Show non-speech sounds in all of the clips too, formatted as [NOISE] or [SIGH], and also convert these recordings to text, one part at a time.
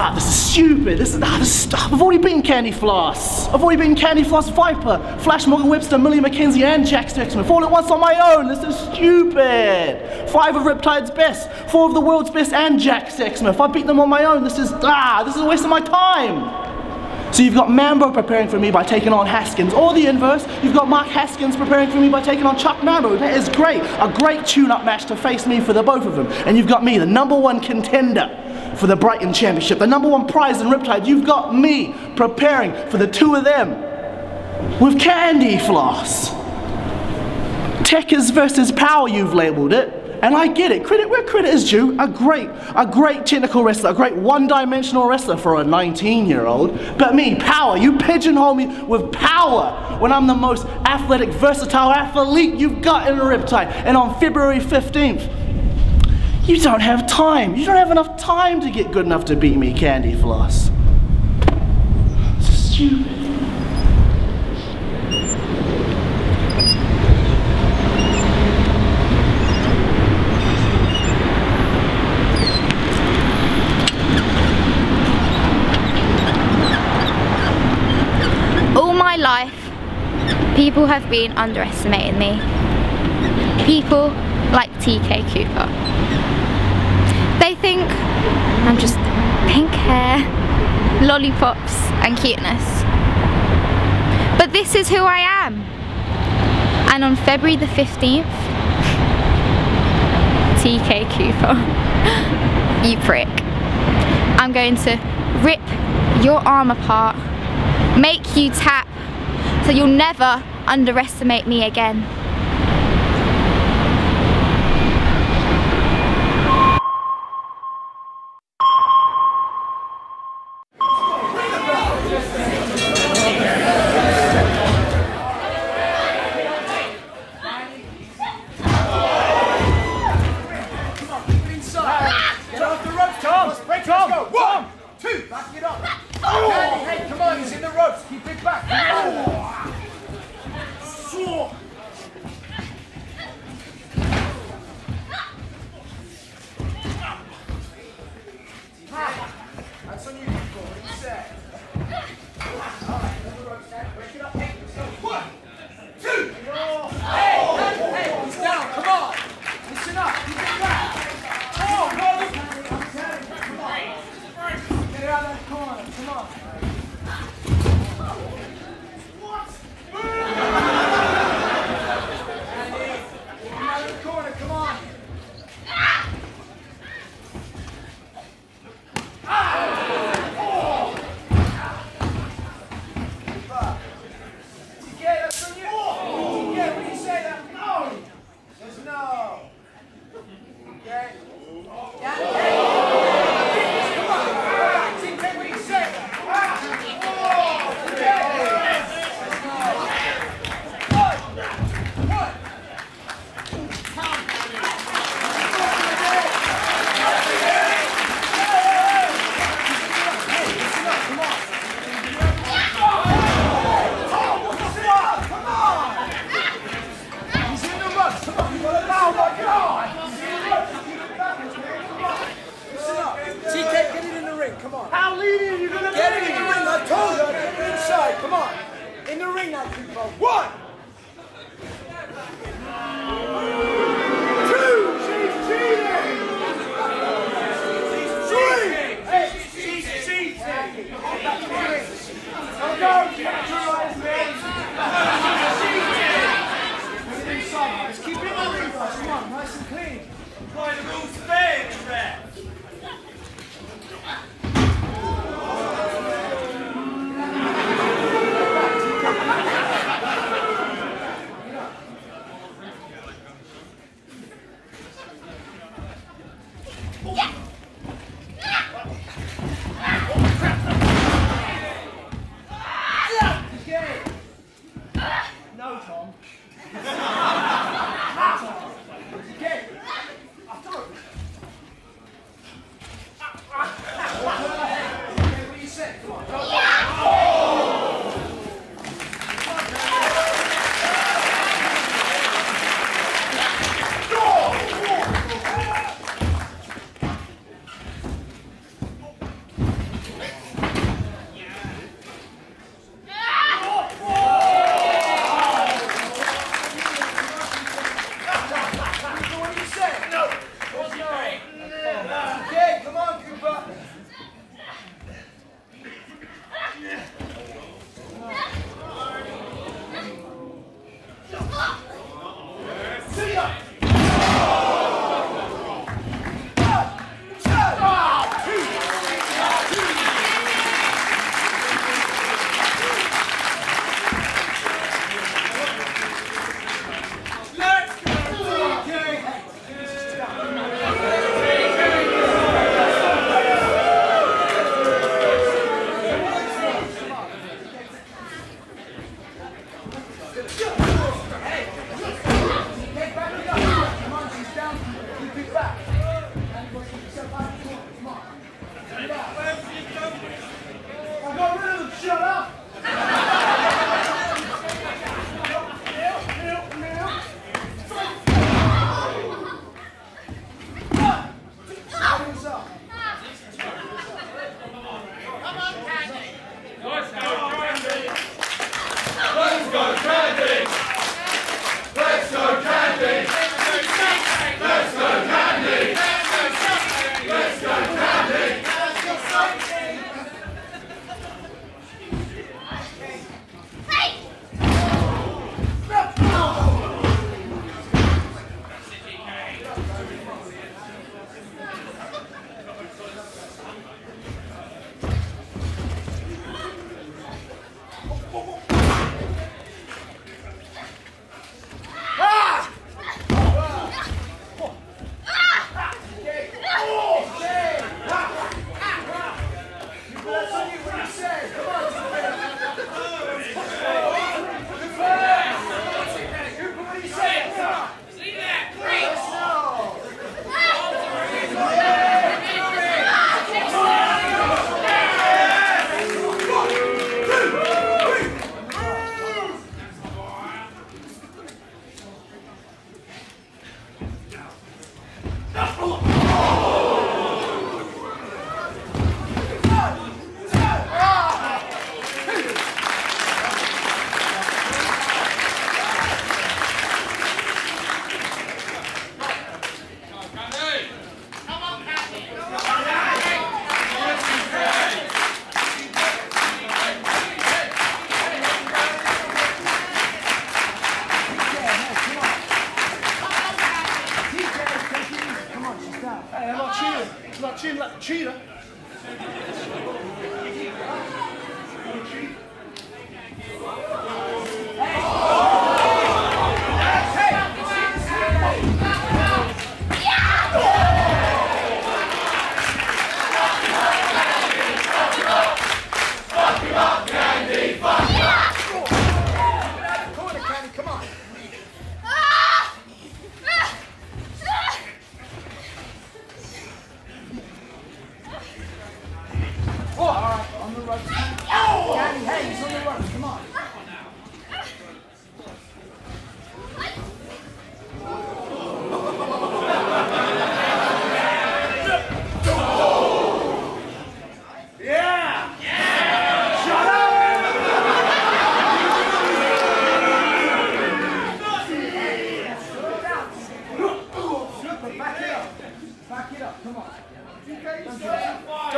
ah, this is stupid. This is, ah, this is stuff. I've already beaten Candy Floss. I've already beaten Candy Floss Viper, Flash Morgan Webster, Millie McKenzie, and Jack Sexsmith. All at once on my own. This is stupid. Five of Riptide's best, four of the world's best, and Jack Sexsmith. I beat them on my own, this is, ah, this is a waste of my time. So you've got Mambo preparing for me by taking on Haskins, or the inverse, you've got Mark Haskins preparing for me by taking on Chuck Mambo. That is great. A great tune-up match to face me for the both of them. And you've got me, the number one contender for the Brighton Championship, the number one prize in Riptide. You've got me preparing for the two of them with Candy Floss. Techers versus Power, you've labeled it. And I get it. Credit where credit is due. A great, a great technical wrestler, a great one-dimensional wrestler for a 19-year-old. But me, power. You pigeonhole me with power when I'm the most athletic, versatile athlete you've got in a Riptide. And on February 15th, you don't have time. You don't have enough time to get good enough to beat me, Candy Floss. Stupid. All my life, people have been underestimating me. People like TK Cooper. Think I'm just pink hair, lollipops and cuteness. But this is who I am. And on February the 15th, TK Cooper, [LAUGHS] you prick. I'm going to rip your arm apart, make you tap so you'll never underestimate me again. Who's bad, rap?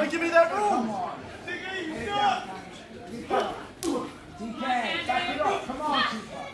gotta give me that room. Come on. TK, you suck. TK, back it up. Come on, Tupac.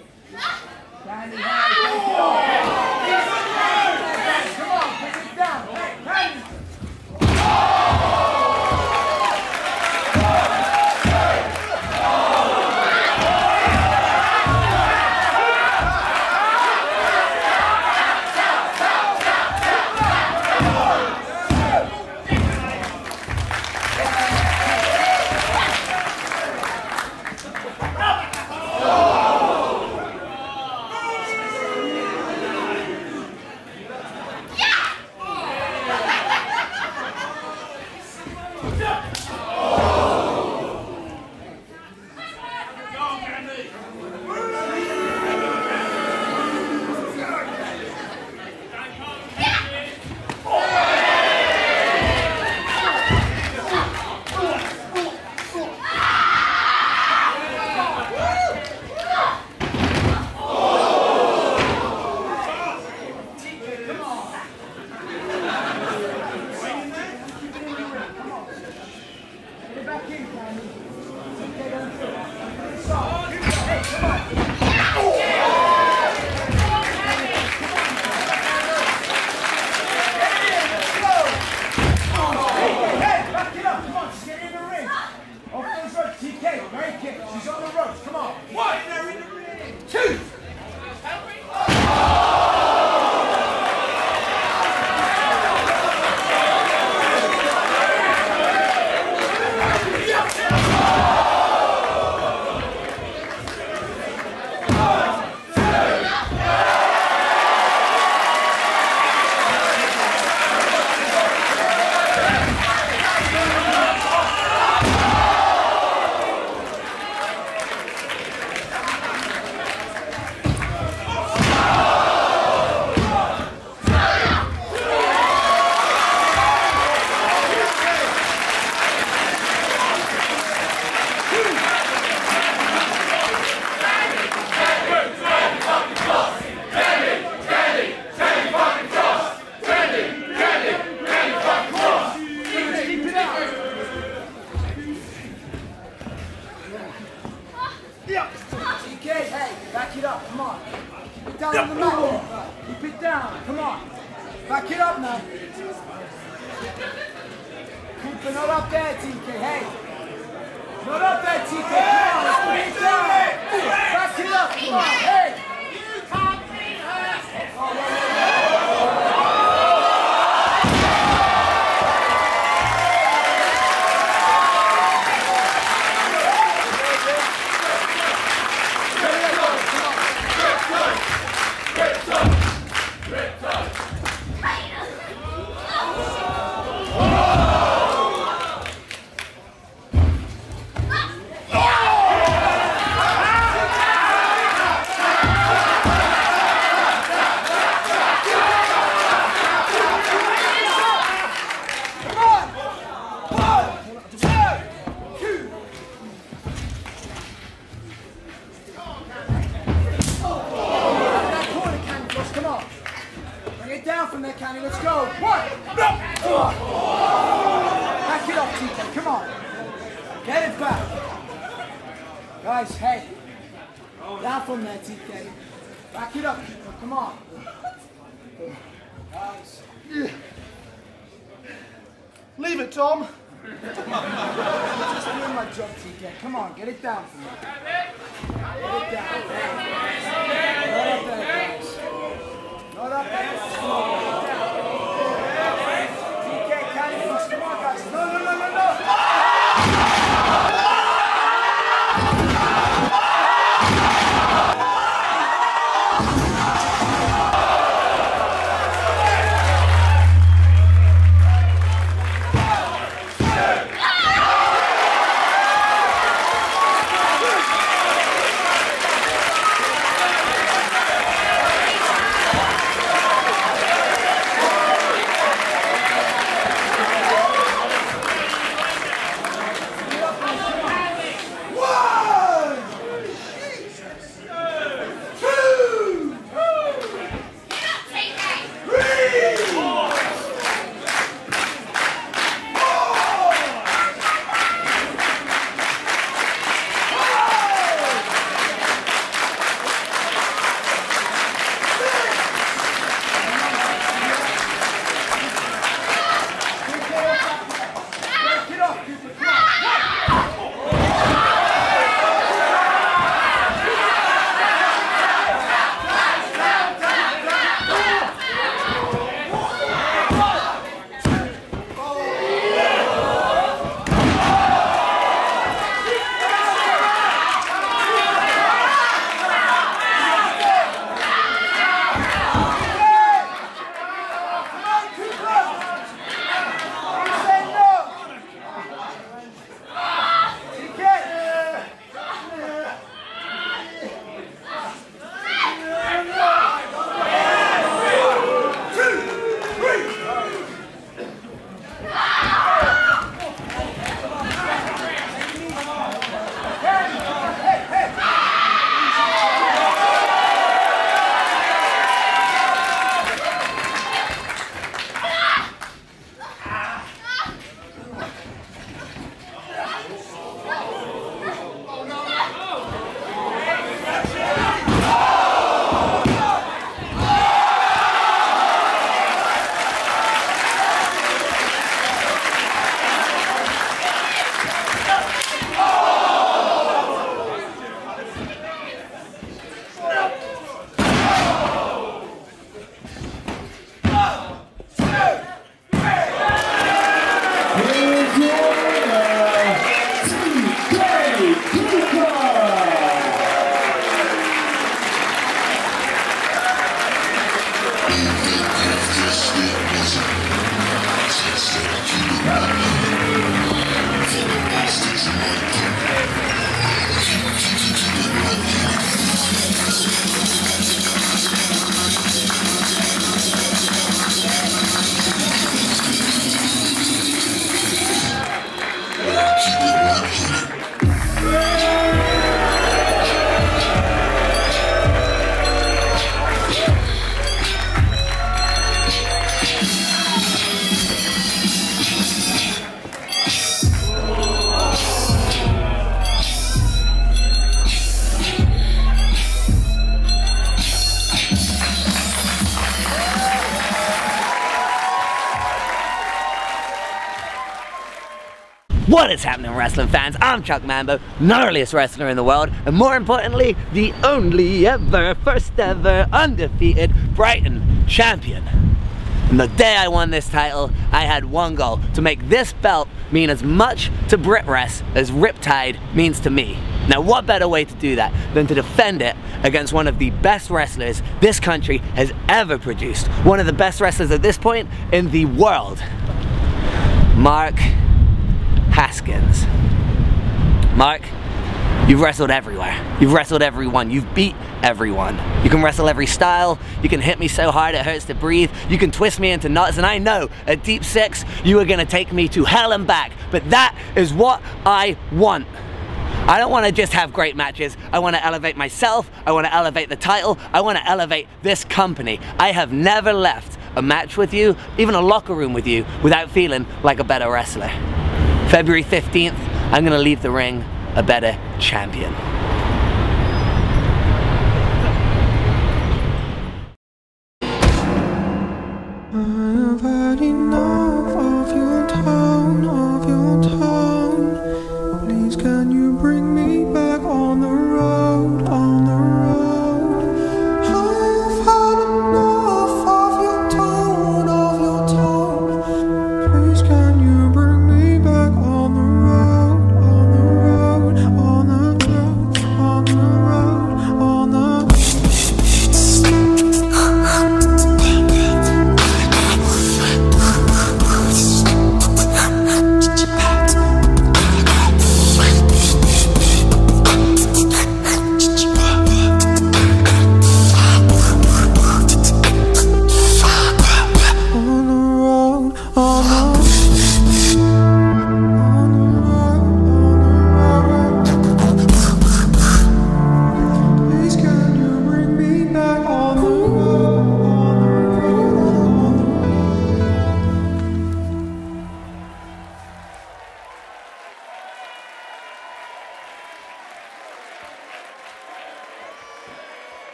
Canny. Let's go. One. No. Back it up, TK. Come on. Get it back. Guys, hey. Down from there, TK. Back it up, Come on. Guys. Leave it, Tom. Just doing my job, TK. Come on, get it down for me. Get it down. Not up there, guys. Not up there. Wrestling fans? I'm Chuck Mambo, the gnarliest wrestler in the world, and more importantly, the only ever, first ever, undefeated Brighton champion. And the day I won this title, I had one goal, to make this belt mean as much to BritWres as Riptide means to me. Now what better way to do that than to defend it against one of the best wrestlers this country has ever produced. One of the best wrestlers at this point in the world. Mark Haskins. Mark, you've wrestled everywhere. You've wrestled everyone. You've beat everyone. You can wrestle every style. You can hit me so hard it hurts to breathe. You can twist me into knots. And I know at Deep Six, you are going to take me to hell and back. But that is what I want. I don't want to just have great matches. I want to elevate myself. I want to elevate the title. I want to elevate this company. I have never left a match with you, even a locker room with you, without feeling like a better wrestler. February 15th, I'm gonna leave the ring a better champion.